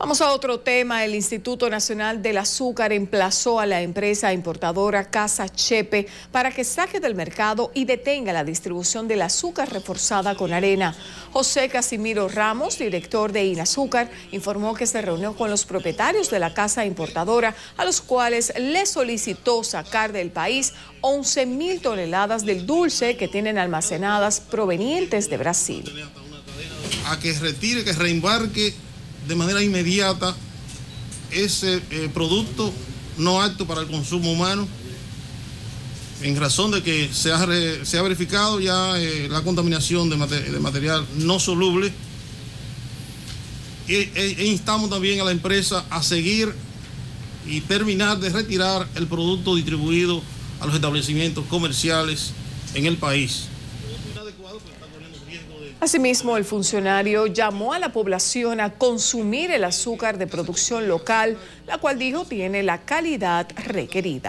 Vamos a otro tema. El Instituto Nacional del Azúcar emplazó a la empresa importadora Casa Chepe para que saque del mercado y detenga la distribución del azúcar reforzada con arena. José Casimiro Ramos, director de Inazúcar, informó que se reunió con los propietarios de la casa importadora, a los cuales le solicitó sacar del país 11 mil toneladas del dulce que tienen almacenadas provenientes de Brasil. A que retire, que reembarque de manera inmediata ese eh, producto no apto para el consumo humano, en razón de que se ha, verificado ya eh, la contaminación de, material no soluble. E, e, instamos también a la empresa a seguir y terminar de retirar el producto distribuido a los establecimientos comerciales en el país. Asimismo, el funcionario llamó a la población a consumir el azúcar de producción local, la cual dijo tiene la calidad requerida.